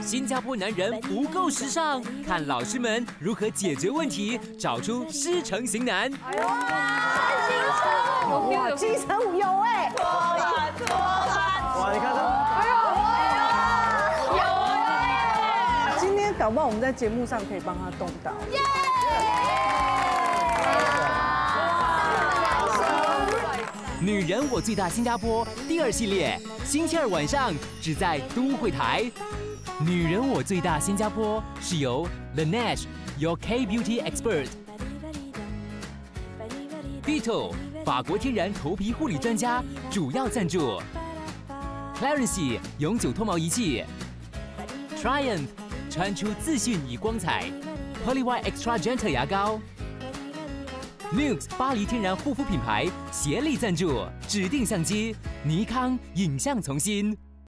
新加坡男人不够时尚，看老师们如何解决问题，找出师承型男。哇，金城武有哎，错了错了，哇，你看他，今天搞不好我们在节目上可以帮他动到。女人我最大新加坡第二系列，星期二晚上只在都会台。女人我最大新加坡是由 The Nash Your K Beauty Expert、Beto 法国天然头皮护理专家主要赞助，Clarence 永久脱毛仪器，Triumph 穿出自信与光彩 p o l y w h i t e Extra Gentle 牙膏。Nuxe 巴黎天然护肤品牌协力赞助，指定相机尼康影像从新。